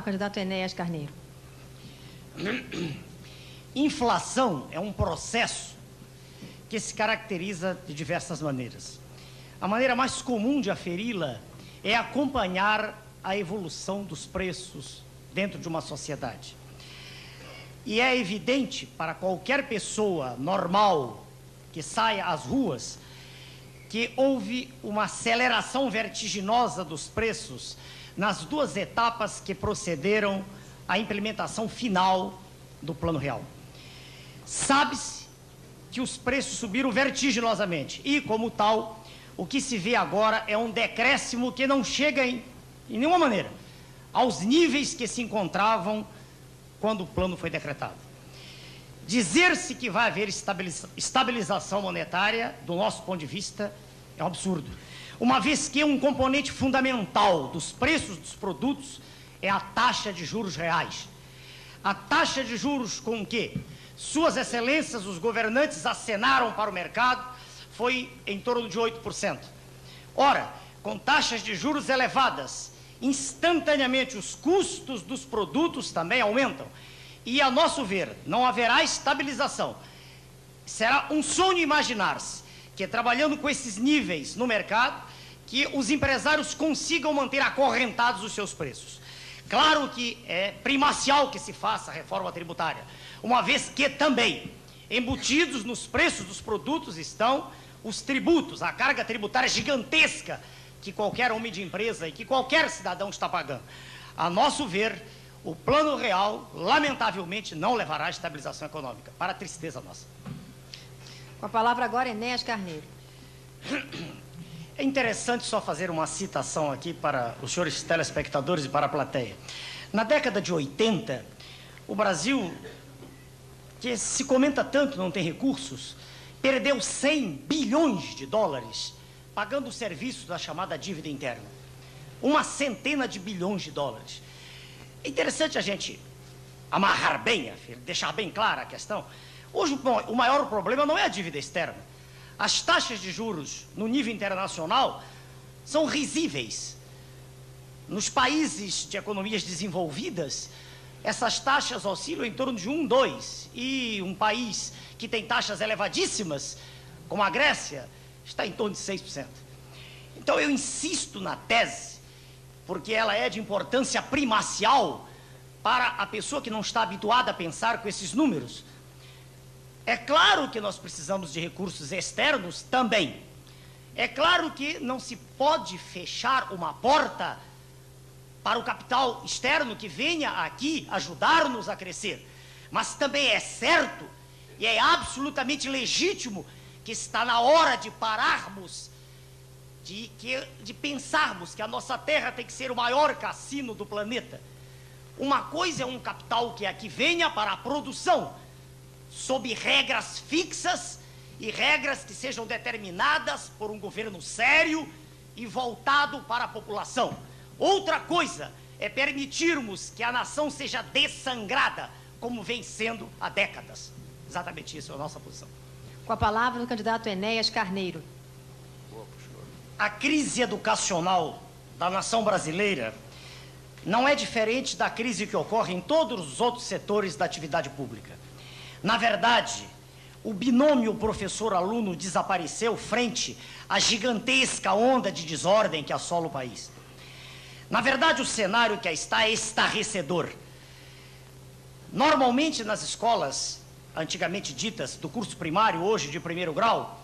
ao candidato Enéas Carneiro. Inflação é um processo que se caracteriza de diversas maneiras. A maneira mais comum de aferi-la é acompanhar a evolução dos preços dentro de uma sociedade. E é evidente para qualquer pessoa normal que saia às ruas que houve uma aceleração vertiginosa dos preços nas duas etapas que procederam à implementação final do Plano Real. Sabe-se que os preços subiram vertiginosamente e, como tal, o que se vê agora é um decréscimo que não chega em, em nenhuma maneira aos níveis que se encontravam quando o plano foi decretado. Dizer-se que vai haver estabilização monetária, do nosso ponto de vista, é um absurdo. Uma vez que um componente fundamental dos preços dos produtos é a taxa de juros reais. A taxa de juros com que Suas Excelências, os governantes, acenaram para o mercado foi em torno de 8%. Ora, com taxas de juros elevadas, instantaneamente os custos dos produtos também aumentam. E, a nosso ver, não haverá estabilização. Será um sonho imaginar-se que, trabalhando com esses níveis no mercado, que os empresários consigam manter acorrentados os seus preços. Claro que é primacial que se faça a reforma tributária, uma vez que também embutidos nos preços dos produtos estão os tributos, a carga tributária gigantesca que qualquer homem de empresa e que qualquer cidadão está pagando. A nosso ver, o plano real, lamentavelmente, não levará à estabilização econômica, para a tristeza nossa. Com a palavra agora, Enéas Carneiro. É interessante só fazer uma citação aqui para os senhores telespectadores e para a plateia. Na década de 80, o Brasil, que se comenta tanto não tem recursos, perdeu 100 bilhões de dólares pagando o serviço da chamada dívida interna. Uma centena de bilhões de dólares. É interessante a gente amarrar bem, deixar bem clara a questão. Hoje, bom, o maior problema não é a dívida externa. As taxas de juros no nível internacional são risíveis. Nos países de economias desenvolvidas, essas taxas oscilam em torno de 1, 2. E um país que tem taxas elevadíssimas, como a Grécia, está em torno de 6%. Então eu insisto na tese, porque ela é de importância primacial para a pessoa que não está habituada a pensar com esses números. É claro que nós precisamos de recursos externos também. É claro que não se pode fechar uma porta para o capital externo que venha aqui ajudar-nos a crescer. Mas também é certo e é absolutamente legítimo que está na hora de pararmos, de, que, de pensarmos que a nossa Terra tem que ser o maior cassino do planeta. Uma coisa é um capital que aqui venha para a produção, sob regras fixas e regras que sejam determinadas por um governo sério e voltado para a população. Outra coisa é permitirmos que a nação seja dessangrada, como vem sendo há décadas. Exatamente isso é a nossa posição. Com a palavra o candidato Enéas Carneiro. A crise educacional da nação brasileira não é diferente da crise que ocorre em todos os outros setores da atividade pública. Na verdade, o binômio professor-aluno desapareceu frente à gigantesca onda de desordem que assola o país. Na verdade, o cenário que está é estarrecedor. Normalmente nas escolas antigamente ditas do curso primário, hoje de primeiro grau,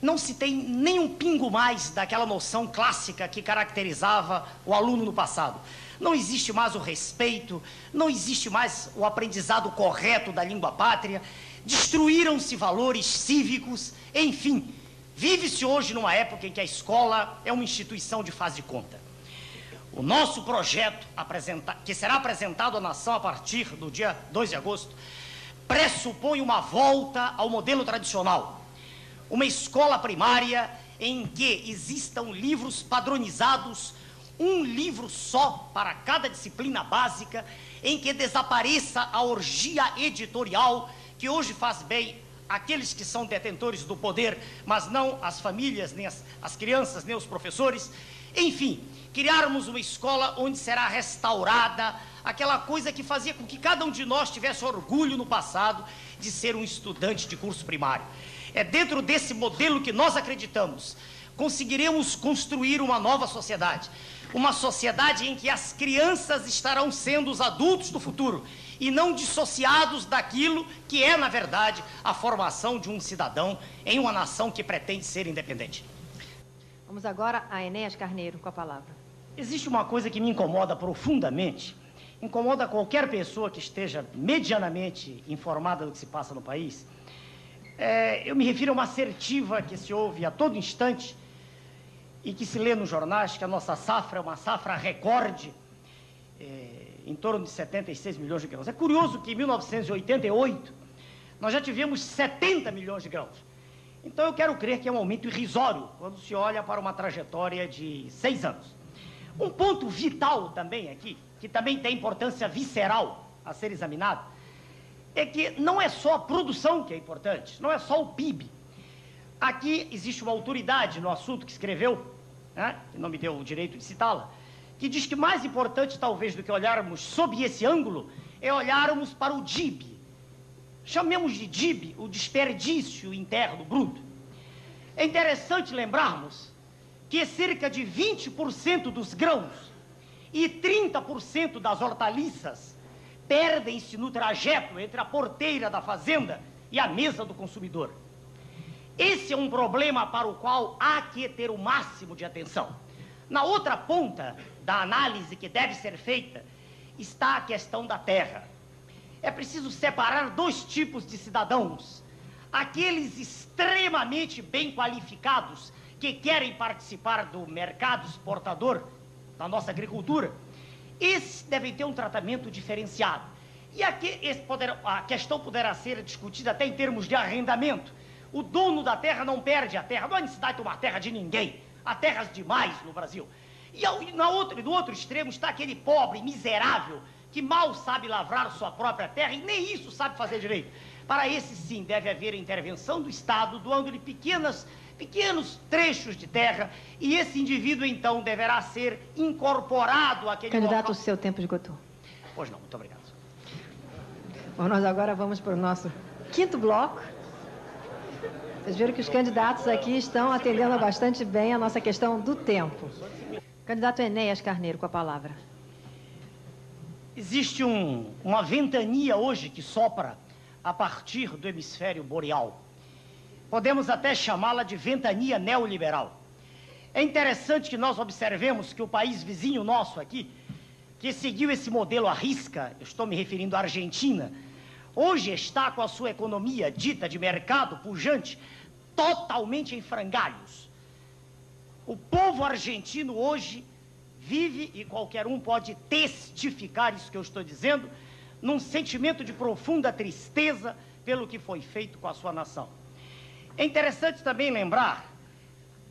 não se tem nem um pingo mais daquela noção clássica que caracterizava o aluno no passado. Não existe mais o respeito, não existe mais o aprendizado correto da língua pátria, destruíram-se valores cívicos, enfim, vive-se hoje numa época em que a escola é uma instituição de faz de conta. O nosso projeto, que será apresentado à nação a partir do dia 2 de agosto, pressupõe uma volta ao modelo tradicional. Uma escola primária em que existam livros padronizados, um livro só para cada disciplina básica, em que desapareça a orgia editorial que hoje faz bem aqueles que são detentores do poder, mas não as famílias, nem as, as crianças, nem os professores. Enfim, criarmos uma escola onde será restaurada aquela coisa que fazia com que cada um de nós tivesse orgulho no passado de ser um estudante de curso primário. É dentro desse modelo que nós acreditamos conseguiremos construir uma nova sociedade. Uma sociedade em que as crianças estarão sendo os adultos do futuro e não dissociados daquilo que é, na verdade, a formação de um cidadão em uma nação que pretende ser independente. Vamos agora a Enéas Carneiro com a palavra. Existe uma coisa que me incomoda profundamente, incomoda qualquer pessoa que esteja medianamente informada do que se passa no país. É, eu me refiro a uma assertiva que se ouve a todo instante e que se lê nos jornais que a nossa safra é uma safra recorde. É, em torno de 76 milhões de grãos. É curioso que em 1988 nós já tivemos 70 milhões de grãos. Então eu quero crer que é um aumento irrisório quando se olha para uma trajetória de seis anos. Um ponto vital também aqui, que também tem importância visceral a ser examinado, é que não é só a produção que é importante, não é só o PIB. Aqui existe uma autoridade no assunto que escreveu, né, que não me deu o direito de citá-la, que diz que mais importante, talvez, do que olharmos sob esse ângulo, é olharmos para o DIB. Chamemos de DIB o desperdício interno bruto. É interessante lembrarmos que cerca de 20% dos grãos e 30% das hortaliças perdem-se no trajeto entre a porteira da fazenda e a mesa do consumidor. Esse é um problema para o qual há que ter o máximo de atenção. Na outra ponta da análise que deve ser feita está a questão da terra. É preciso separar dois tipos de cidadãos: aqueles extremamente bem qualificados que querem participar do mercado exportador da nossa agricultura. Esses devem ter um tratamento diferenciado. E aqui poderá, a questão poderá ser discutida até em termos de arrendamento. O dono da terra não perde a terra, não há necessidade de tomar terra de ninguém. Há terras demais no Brasil. E ao, na outro, no outro extremo está aquele pobre, miserável, que mal sabe lavrar sua própria terra e nem isso sabe fazer direito. Para esse, sim, deve haver intervenção do Estado, doando-lhe pequenas, pequenos trechos de terra, e esse indivíduo, então, deverá ser incorporado àquele Candidato, local. o seu tempo esgotou. Pois não, muito obrigado. Bom, nós agora vamos para o nosso quinto bloco. Vocês viram que os candidatos aqui estão atendendo bastante bem a nossa questão do tempo. Candidato Enéas Carneiro, com a palavra. Existe um, uma ventania hoje que sopra a partir do hemisfério boreal. Podemos até chamá-la de ventania neoliberal. É interessante que nós observemos que o país vizinho nosso aqui, que seguiu esse modelo à risca, eu estou me referindo à Argentina, hoje está com a sua economia dita de mercado pujante totalmente em frangalhos. O povo argentino hoje vive, e qualquer um pode testificar isso que eu estou dizendo, num sentimento de profunda tristeza pelo que foi feito com a sua nação. É interessante também lembrar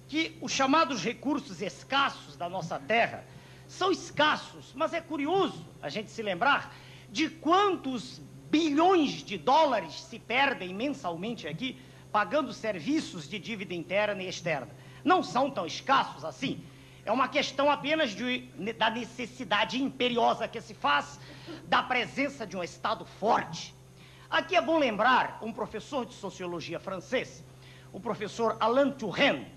que os chamados recursos escassos da nossa terra são escassos, mas é curioso a gente se lembrar de quantos bilhões de dólares se perdem mensalmente aqui pagando serviços de dívida interna e externa. Não são tão escassos assim. É uma questão apenas de, da necessidade imperiosa que se faz da presença de um Estado forte. Aqui é bom lembrar um professor de sociologia francês, o professor Alain Touraine,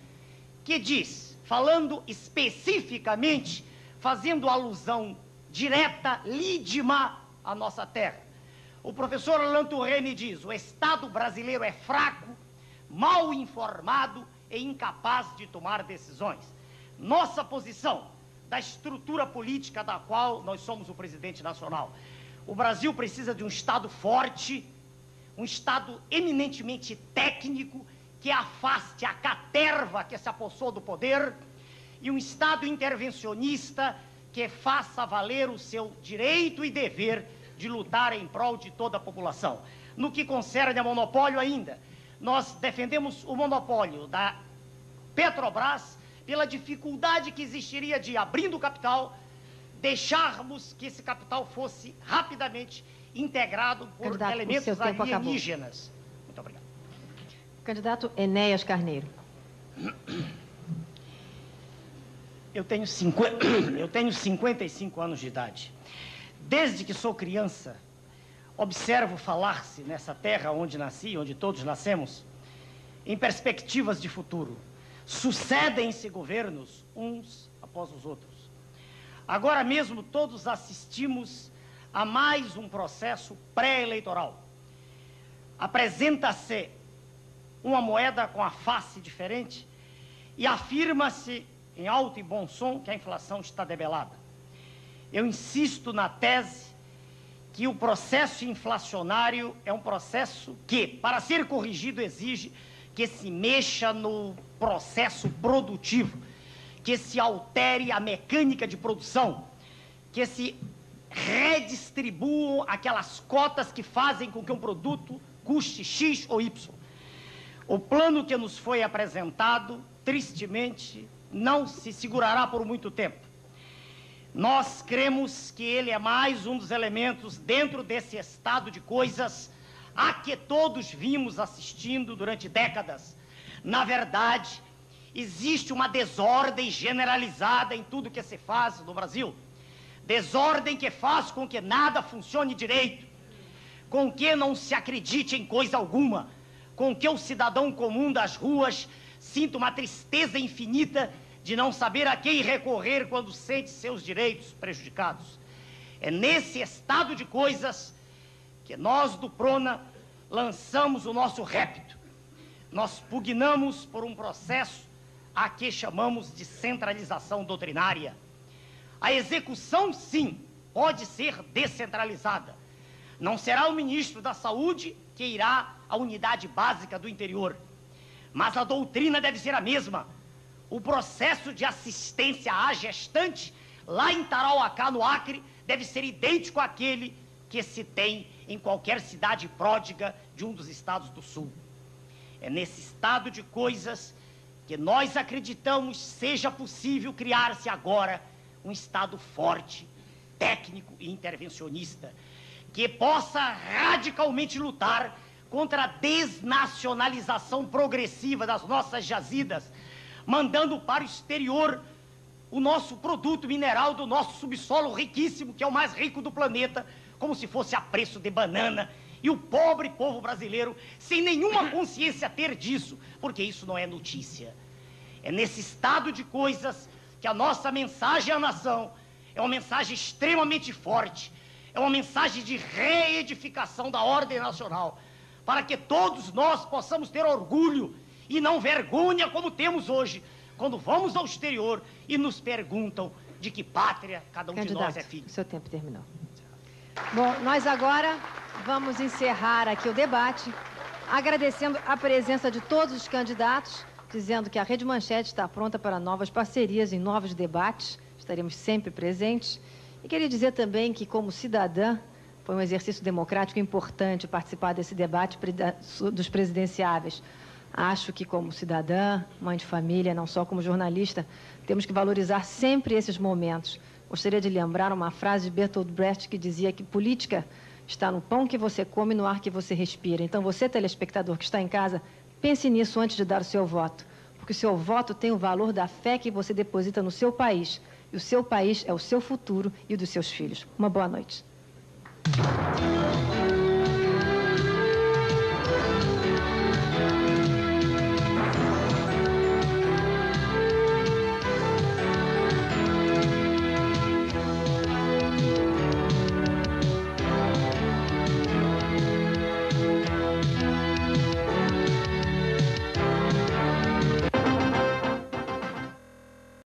que diz, falando especificamente, fazendo alusão direta, lídima à nossa terra. O professor Alain Touraine diz: o Estado brasileiro é fraco, mal informado e incapaz de tomar decisões. Nossa posição da estrutura política da qual nós somos o presidente nacional. O Brasil precisa de um Estado forte, um Estado eminentemente técnico, que afaste a caterva que se apossou do poder, e um Estado intervencionista que faça valer o seu direito e dever de lutar em prol de toda a população. No que concerne a monopólio ainda, nós defendemos o monopólio da Petrobras pela dificuldade que existiria de, abrindo o capital, deixarmos que esse capital fosse rapidamente integrado por Candidato, elementos alienígenas. Candidato Enéas Carneiro. Eu tenho, cinqu... eu tenho 55 anos de idade. Desde que sou criança, observo falar-se nessa terra onde nasci, onde todos nascemos, em perspectivas de futuro. Sucedem-se governos uns após os outros. Agora mesmo todos assistimos a mais um processo pré-eleitoral. Apresenta-se uma moeda com a face diferente e afirma-se em alto e bom som que a inflação está debelada. Eu insisto na tese que o processo inflacionário é um processo que, para ser corrigido, exige que se mexa no processo produtivo, que se altere a mecânica de produção, que se redistribuam aquelas cotas que fazem com que um produto custe X ou Y. O plano que nos foi apresentado, tristemente, não se segurará por muito tempo. Nós cremos que ele é mais um dos elementos dentro desse estado de coisas a que todos vimos assistindo durante décadas. Na verdade, existe uma desordem generalizada em tudo que se faz no Brasil. Desordem que faz com que nada funcione direito, com que não se acredite em coisa alguma, com que o cidadão comum das ruas sinta uma tristeza infinita de não saber a quem recorrer quando sente seus direitos prejudicados. É nesse estado de coisas que nós do Prona lançamos o nosso répito. Nós pugnamos por um processo a que chamamos de centralização doutrinária. A execução, sim, pode ser descentralizada. Não será o ministro da Saúde que irá à unidade básica do interior, mas a doutrina deve ser a mesma o processo de assistência à gestante, lá em Tarauacá, no Acre, deve ser idêntico àquele que se tem em qualquer cidade pródiga de um dos estados do Sul. É nesse estado de coisas que nós acreditamos seja possível criar-se agora um Estado forte, técnico e intervencionista, que possa radicalmente lutar contra a desnacionalização progressiva das nossas jazidas, mandando para o exterior o nosso produto mineral do nosso subsolo riquíssimo, que é o mais rico do planeta, como se fosse a preço de banana. E o pobre povo brasileiro, sem nenhuma consciência ter disso, porque isso não é notícia. É nesse estado de coisas que a nossa mensagem à nação é uma mensagem extremamente forte, é uma mensagem de reedificação da ordem nacional, para que todos nós possamos ter orgulho e não vergonha como temos hoje, quando vamos ao exterior e nos perguntam de que pátria cada um Candidato, de nós é filho. seu tempo terminou. Bom, nós agora vamos encerrar aqui o debate, agradecendo a presença de todos os candidatos, dizendo que a Rede Manchete está pronta para novas parcerias em novos debates, estaremos sempre presentes. E queria dizer também que, como cidadã, foi um exercício democrático importante participar desse debate dos presidenciáveis. Acho que, como cidadã, mãe de família, não só como jornalista, temos que valorizar sempre esses momentos. Gostaria de lembrar uma frase de Bertolt Brecht que dizia que política está no pão que você come e no ar que você respira. Então, você, telespectador que está em casa, pense nisso antes de dar o seu voto, porque o seu voto tem o valor da fé que você deposita no seu país. E o seu país é o seu futuro e o dos seus filhos. Uma boa noite.